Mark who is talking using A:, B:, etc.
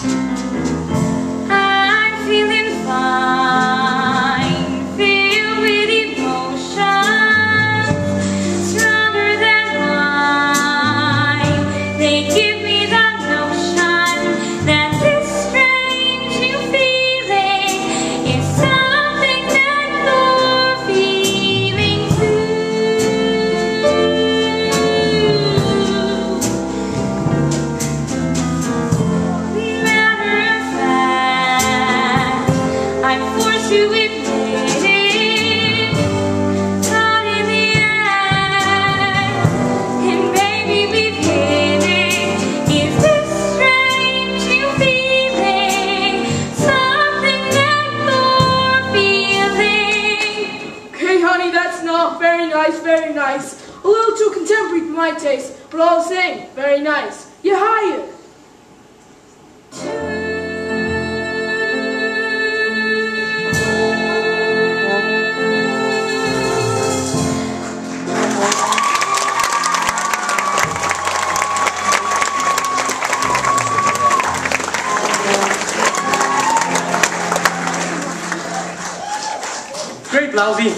A: Música nice, very nice. A little too contemporary for my taste, but all the same, very nice. You're hired.
B: Great Blousey